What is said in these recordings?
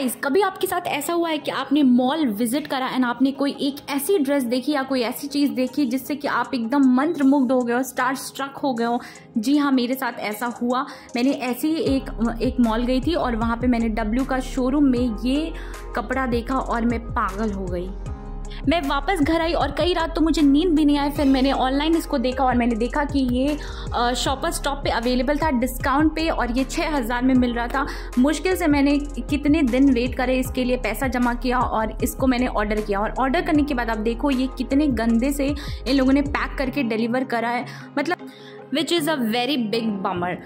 Guys कभी आपके साथ ऐसा हुआ है कि आपने मॉल विज़िट करा एंड आपने कोई एक ऐसी ड्रेस देखी या कोई ऐसी चीज़ देखी जिससे कि आप एकदम मंत्रमुग्ध हो गए हो स्टार स्ट्रक हो गए हो? जी हाँ मेरे साथ ऐसा हुआ। मैंने ऐसे ही एक एक मॉल गई थी और वहाँ पे मैंने डब्ल्यू का शोरूम में ये कपड़ा देखा और मैं पागल हो गई। मैं वापस घर आई और कई रात तो मुझे नींद भी नहीं आई, फिर मैंने ऑनलाइन इसको देखा और मैंने देखा कि ये शॉपर स्टॉप पे अवेलेबल था डिस्काउंट पे और ये छः हज़ार में मिल रहा था। मुश्किल से मैंने कितने दिन वेट करे, इसके लिए पैसा जमा किया और इसको मैंने ऑर्डर किया। और ऑर्डर करने के बाद आप देखो ये कितने गंदे से इन लोगों ने पैक करके डिलीवर करा है। मतलब which is a very big bummer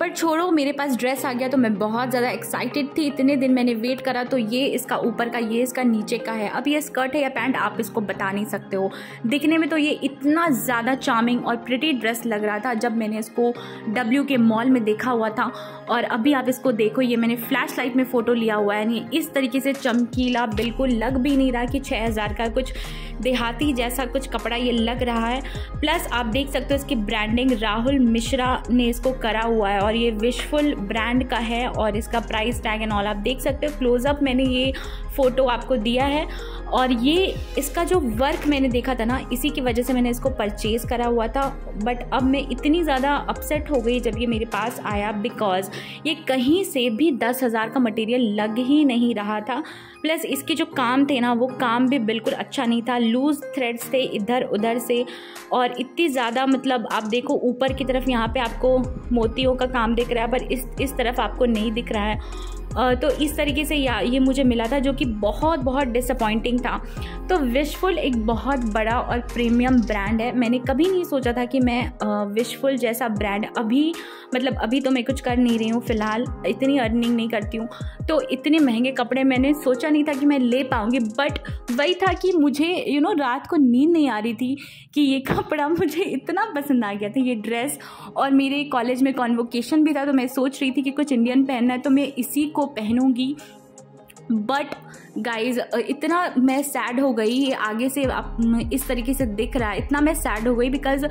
पर छोड़ो, मेरे पास ड्रेस आ गया तो मैं बहुत ज़्यादा एक्साइटेड थी। इतने दिन मैंने वेट करा तो ये इसका ऊपर का, ये इसका नीचे का है। अब ये स्कर्ट है या पैंट आप इसको बता नहीं सकते हो। दिखने में तो ये इतना ज़्यादा चार्मिंग और प्रिटी ड्रेस लग रहा था जब मैंने इसको डब्ल्यू के मॉल में देखा हुआ था। और अभी आप इसको देखो, ये मैंने फ्लैश लाइट में फ़ोटो लिया हुआ है। यानी इस तरीके से चमकीला, बिल्कुल लग भी नहीं रहा कि छः हज़ार का कुछ देहाती जैसा कुछ कपड़ा ये लग रहा है। प्लस आप देख सकते हो इसकी ब्रांडिंग राहुल मिश्रा ने इसको करा हुआ है और ये विशफुल ब्रांड का है और इसका प्राइस टैग एंड ऑल आप देख सकते हो क्लोजअप मैंने ये फ़ोटो आपको दिया है। और ये इसका जो वर्क मैंने देखा था ना, इसी की वजह से मैंने इसको परचेज़ करा हुआ था। बट अब मैं इतनी ज़्यादा अपसेट हो गई जब ये मेरे पास आया बिकॉज़ ये कहीं से भी दस हज़ार का मटेरियल लग ही नहीं रहा था। प्लस इसके जो काम थे ना, वो काम भी बिल्कुल अच्छा नहीं था। लूज़ थ्रेड्स थे इधर उधर से और इतनी ज़्यादा मतलब आप देखो, ऊपर की तरफ़ यहाँ पे आपको मोतियों का काम दिख रहा है, पर इस इस तरफ़ आपको नहीं दिख रहा है। तो इस तरीके से या ये मुझे मिला था जो कि बहुत बहुत डिसअपॉइंटिंग था। तो विशफुल एक बहुत बड़ा और प्रीमियम ब्रांड है। मैंने कभी नहीं सोचा था कि मैं विशफुल जैसा ब्रांड अभी मतलब अभी तो मैं कुछ कर नहीं रही हूँ फ़िलहाल इतनी अर्निंग नहीं करती हूँ। तो इतने महँगे कपड़े मैंने सोचा नहीं था कि मैं ले पाऊँगी बट वही था कि मुझे यू you नो know, रात को नींद नहीं आ रही थी कि ये कपड़ा मुझे इतना पसंद आ गया था ये ड्रेस और मेरे कॉलेज में कॉन्वोकेशन भी था तो मैं सोच रही थी कि कुछ इंडियन पहनना है तो मैं इसी को पहनूँगी। बट गाइज़ इतना मैं सैड हो गई, आगे से आप इस तरीके से दिख रहा है, इतना मैं सैड हो गई बिकॉज़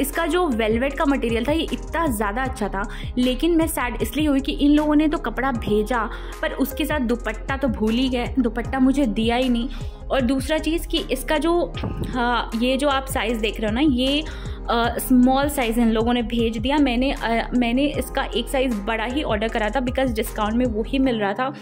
इसका जो वेलवेट का मटेरियल था, ये इतना ज़्यादा अच्छा था। लेकिन मैं सैड इसलिए हुई कि इन लोगों ने तो कपड़ा भेजा, पर उसके साथ दुपट्टा तो भूल ही गए, दुपट्टा मुझे दिया ही नहीं। और दूसरा चीज़ कि इसका जो हाँ ये जो आप साइज़ देख रहे हो ना, ये स्मॉल साइज़ इन लोगों ने भेज दिया। मैंने मैंने इसका एक साइज़ बड़ा ही ऑर्डर करा था बिकॉज़ डिस्काउंट में वो ही मिल रहा था।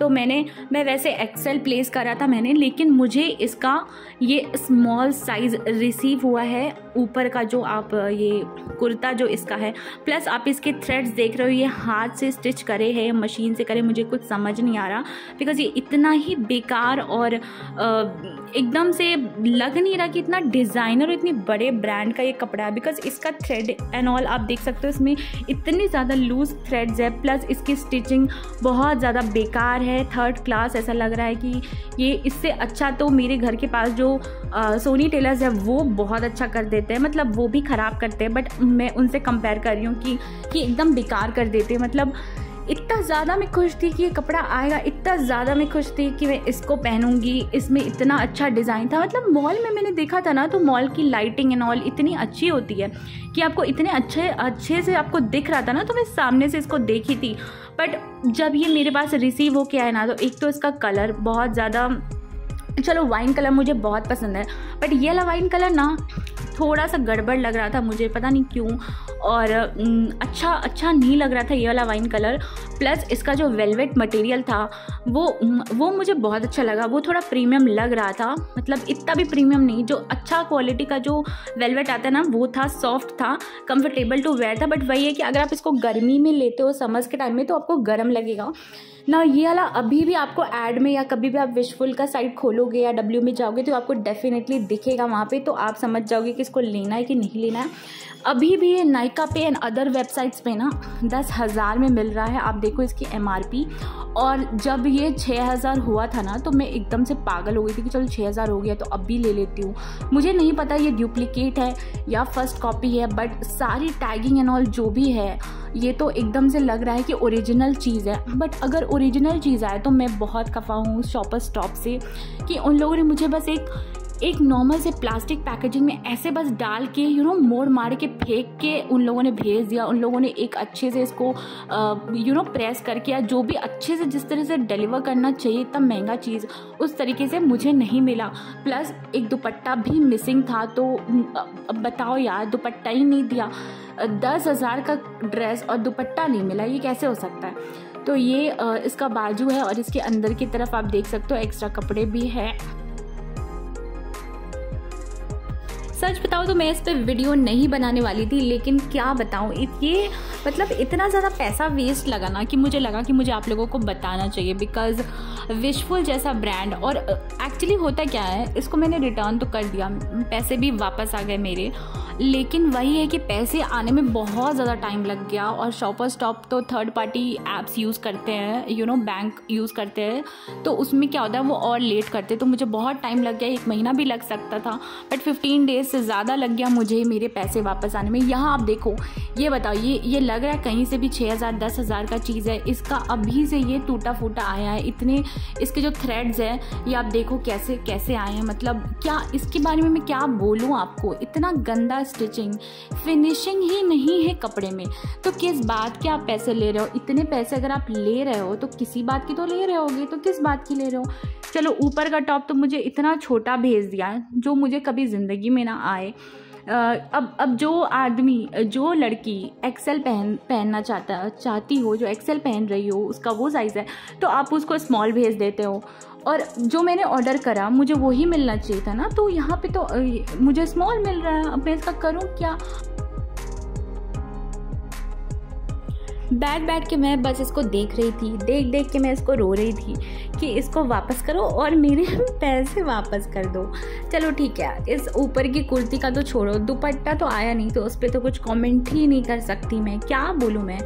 तो मैंने, मैं वैसे एक्सेल प्लेस करा था मैंने, लेकिन मुझे इसका ये स्मॉल साइज़ रिसीव हुआ है, ऊपर का जो आप, ये कुर्ता जो इसका है प्लस आप इसके थ्रेड्स देख रहे हो, ये हाथ से स्टिच करे है मशीन से करे, मुझे कुछ समझ नहीं आ रहा बिकॉज़ ये इतना ही बेकार और एकदम से लग नहीं रहा कि इतना डिज़ाइनर और इतनी बड़े ब्रांड का ये कपड़ा है बिकॉज़ इसका थ्रेड एंड ऑल आप देख सकते हो, इसमें इतनी ज़्यादा लूज थ्रेड्स है प्लस इसकी स्टिचिंग बहुत ज़्यादा बेकार है। थर्ड क्लास ऐसा लग रहा है कि ये इससे अच्छा तो मेरे घर के पास जो आ, सोनी टेलर्स है वो बहुत अच्छा कर देते हैं। मतलब वो भी ख़राब करते हैं बट मैं उनसे कंपेयर कर रही हूँ कि, कि एकदम बेकार कर देते हैं। मतलब इतना ज़्यादा मैं खुश थी कि ये कपड़ा आएगा, इतना ज़्यादा मैं खुश थी कि मैं इसको पहनूँगी, इसमें इतना अच्छा डिज़ाइन था। मतलब मॉल में मैंने देखा था ना तो मॉल की लाइटिंग एंड ऑल इतनी अच्छी होती है कि आपको इतने अच्छे अच्छे से आपको दिख रहा था ना तो मैं सामने से इसको देखी थी। बट जब ये मेरे पास रिसीव हो के आया ना तो एक तो इसका कलर बहुत ज़्यादा, चलो वाइन कलर मुझे बहुत पसंद है, बट ये वाला वाइन कलर ना थोड़ा सा गड़बड़ लग रहा था मुझे, पता नहीं क्यों। और अच्छा अच्छा नहीं लग रहा था ये वाला वाइन कलर। प्लस इसका जो वेलवेट मटेरियल था, वो वो मुझे बहुत अच्छा लगा। वो थोड़ा प्रीमियम लग रहा था मतलब इतना भी प्रीमियम नहीं, जो अच्छा क्वालिटी का जो वेलवेट आता है ना, वो था, सॉफ्ट था, कंफर्टेबल टू वेयर था। बट वही है कि अगर आप इसको गर्मी में लेते हो समर्स के टाइम में तो आपको गर्म लगेगा। ना, ये वाला अभी भी आपको ऐड में या कभी भी आप विशफुल का साइट खोलोगे या डब्ल्यू में जाओगे तो आपको डेफिनेटली दिखेगा वहाँ पे तो आप समझ जाओगे कि इसको लेना है कि नहीं लेना है। अभी भी ये नाइका पे एंड अदर वेबसाइट्स पे ना, दस हज़ार में मिल रहा है। आप देखो इसकी एमआरपी और जब ये छः हज़ार हुआ था ना तो मैं एकदम से पागल हो गई थी कि चलो छः हज़ार हो गया तो अब भी ले लेती हूँ। मुझे नहीं पता ये डुप्लीकेट है या फ़र्स्ट कॉपी है बट सारी टैगिंग एंड ऑल जो भी है, ये तो एकदम से लग रहा है कि ओरिजिनल चीज़ है। बट अगर ओरिजिनल चीज़ आए तो मैं बहुत खफा हूँ शॉपर स्टॉप से कि उन लोगों ने मुझे बस एक एक नॉर्मल से प्लास्टिक पैकेजिंग में ऐसे बस डाल के यू नो मोड़ मार के, फेंक के उन लोगों ने भेज दिया। उन लोगों ने एक अच्छे से इसको यू नो प्रेस करके या जो भी अच्छे से जिस तरह से डिलीवर करना चाहिए, इतना महँगा चीज़ उस तरीके से मुझे नहीं मिला। प्लस एक दुपट्टा भी मिसिंग था तो अब बताओ यार, दुपट्टा ही नहीं दिया। दस हज़ार का ड्रेस और दुपट्टा नहीं मिला, ये कैसे हो सकता है? तो ये इसका बाजू है और इसके अंदर की तरफ़ आप देख सकते हो एक्स्ट्रा कपड़े भी है। सच बताऊँ तो मैं इस पर वीडियो नहीं बनाने वाली थी, लेकिन क्या बताऊँ? ये मतलब इतना ज़्यादा पैसा वेस्ट लगा ना कि मुझे लगा कि मुझे आप लोगों को बताना चाहिए बिकॉज़ विशफुल जैसा ब्रांड और एक्चुअली होता क्या है, इसको मैंने रिटर्न तो कर दिया, पैसे भी वापस आ गए मेरे, लेकिन वही है कि पैसे आने में बहुत ज़्यादा टाइम लग गया और शॉपर स्टॉप तो थर्ड पार्टी ऐप्स यूज़ करते हैं यू नो बैंक यूज़ करते हैं तो उसमें क्या होता है, वो और लेट करते तो मुझे बहुत टाइम लग गया, एक महीना भी लग सकता था बट फिफ्टीन डेज़ से ज़्यादा लग गया मुझे मेरे पैसे वापस आने में। यहाँ आप देखो, ये बताओ ये ये लग रहा है कहीं से भी छः हज़ार, दस हज़ार का चीज़ है। इसका अभी से ये टूटा फूटा आया है। इतने इसके जो थ्रेड्स हैं, ये आप देखो कैसे कैसे आए हैं। मतलब क्या इसके बारे में मैं क्या बोलूँ आपको? इतना गंदा स्टिचिंग फिनिशिंग ही नहीं है कपड़े में। तो किस बात के आप पैसे ले रहे हो? इतने पैसे अगर आप ले रहे हो तो किसी बात की तो ले रहे होगे तो किस बात की ले रहे हो? चलो, ऊपर का टॉप तो मुझे इतना छोटा भेज दिया है, जो मुझे कभी ज़िंदगी में ना आए। अब अब जो आदमी, जो लड़की एक्सेल पहन, पहनना चाहता, चाहती हो, जो एक्सेल पहन रही हो, उसका वो साइज़ है तो आप उसको स्मॉल भेज देते हो। और जो मैंने ऑर्डर करा, मुझे वही मिलना चाहिए था ना तो यहाँ पे तो मुझे स्मॉल मिल रहा है, अब मैं इसका करूँ क्या? बैठ बैठ के मैं बस इसको देख रही थी, देख देख के मैं इसको रो रही थी कि इसको वापस करो और मेरे पैसे वापस कर दो। चलो ठीक है, इस ऊपर की कुर्ती का तो छोड़ो, दुपट्टा तो आया नहीं तो उस पर तो कुछ कमेंट ही नहीं कर सकती मैं, क्या बोलूँ मैं?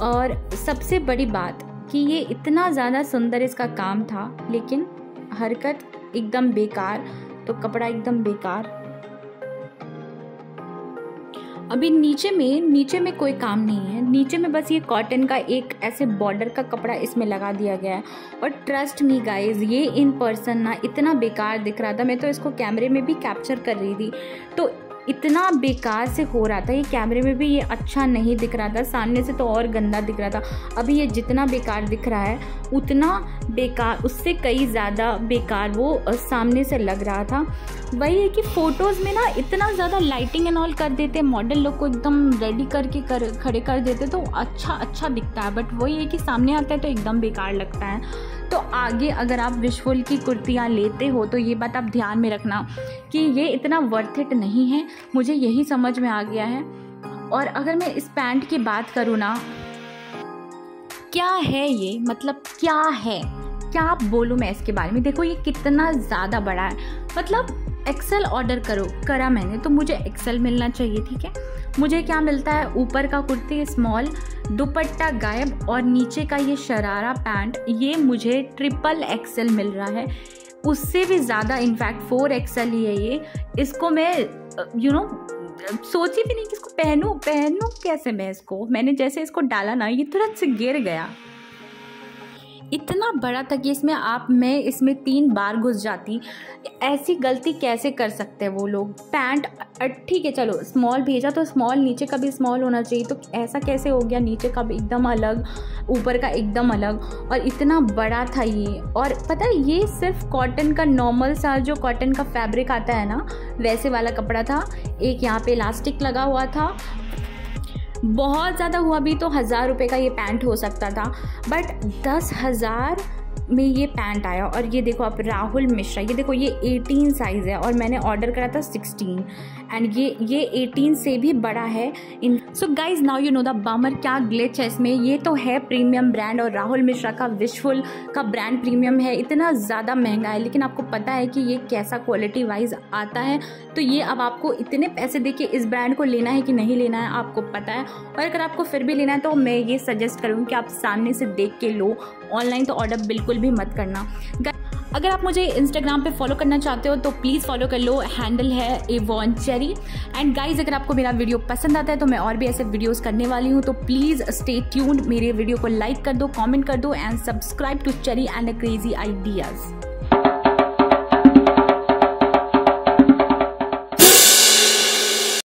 और सबसे बड़ी बात कि ये इतना ज़्यादा सुंदर इसका काम था, लेकिन हरकत एकदम बेकार तो कपड़ा एकदम बेकार अभी नीचे में नीचे में कोई काम नहीं है। नीचे में बस ये कॉटन का एक ऐसे बॉर्डर का कपड़ा इसमें लगा दिया गया है। और ट्रस्ट मी गाइज़ ये इन पर्सन ना इतना बेकार दिख रहा था। मैं तो इसको कैमरे में भी कैप्चर कर रही थी। तो इतना बेकार से हो रहा था, ये कैमरे में भी ये अच्छा नहीं दिख रहा था, सामने से तो और गंदा दिख रहा था। अभी ये जितना बेकार दिख रहा है, उतना बेकार, उससे कई ज़्यादा बेकार वो सामने से लग रहा था। वही है कि फ़ोटोज़ में ना इतना ज़्यादा लाइटिंग एंड ऑल कर देते मॉडल लोग को एकदम रेडी करके कर, खड़े कर देते तो अच्छा अच्छा दिखता है। बट वही है कि सामने आता है तो एकदम बेकार लगता है। तो आगे अगर आप विशफुल की कुर्तियाँ लेते हो तो ये बात आप ध्यान में रखना कि ये इतना वर्थ इट नहीं है। मुझे यही समझ में आ गया है। और अगर मैं इस पैंट की बात करूँ ना, क्या है ये? मतलब क्या है? क्या आप बोलूँ मैं इसके बारे में? देखो, ये कितना ज़्यादा बड़ा है। मतलब एक्सेल ऑर्डर करो। करा मैंने तो मुझे एक्सेल मिलना चाहिए, ठीक है? मुझे क्या मिलता है? ऊपर का कुर्ती स्मॉल दुपट्टा गायब और नीचे का ये शरारा पैंट ये मुझे ट्रिपल एक्सेल मिल रहा है। उससे भी ज़्यादा इनफैक्ट फोर एक्सेल ही है ये। इसको मैं यू नो सोची भी नहीं कि इसको पहनूँ। पहनूँ कैसे मैं इसको? मैंने जैसे इसको डाला ना, ये तुरंत से गिर गया। इतना बड़ा था कि इसमें आप, मैं इसमें तीन बार घुस जाती। ऐसी गलती कैसे कर सकते हैं वो लोग? पैंट ठीक है, चलो स्मॉल भेजा तो स्मॉल नीचे का भी स्मॉल होना चाहिए। तो ऐसा कैसे हो गया? नीचे का भी एकदम अलग, ऊपर का एकदम अलग। और इतना बड़ा था ये। और पता है, ये सिर्फ़ कॉटन का नॉर्मल सा, जो कॉटन का फैब्रिक आता है ना, वैसे वाला कपड़ा था। एक यहाँ पे इलास्टिक लगा हुआ था। बहुत ज़्यादा हुआ भी तो हज़ार रुपये का ये पैंट हो सकता था बट दस हज़ार में ये पैंट आया और ये देखो आप राहुल मिश्रा, ये देखो ये 18 साइज़ है और मैंने ऑर्डर करा था 16 एंड ये ये 18 से भी बड़ा है। In so guys now you know the bummer क्या ग्लिच है इसमें। ये तो है प्रीमियम ब्रांड और राहुल मिश्रा का विशफुल का ब्रांड प्रीमियम है। इतना ज़्यादा महँगा है, लेकिन आपको पता है कि ये कैसा क्वालिटी वाइज आता है। तो ये अब आपको इतने पैसे दे के इस ब्रांड को लेना है कि नहीं लेना है, आपको पता है। और अगर आपको फिर भी लेना है तो मैं ये सजेस्ट करूँगी कि आप सामने से देख के लो ऑनलाइन तो ऑर्डर बिल्कुल भी मत करना। अगर आप मुझे इंस्टाग्राम पे फॉलो करना चाहते हो तो प्लीज़ फॉलो कर लो। हैंडल है a Von Cherry and guys अगर आपको मेरा वीडियो पसंद आता है तो मैं और भी ऐसे वीडियोस करने वाली हूँ। तो प्लीज़ स्टे ट्यून्ड मेरे वीडियो को लाइक कर दो कमेंट कर दो and subscribe to Cherry and a crazy ideas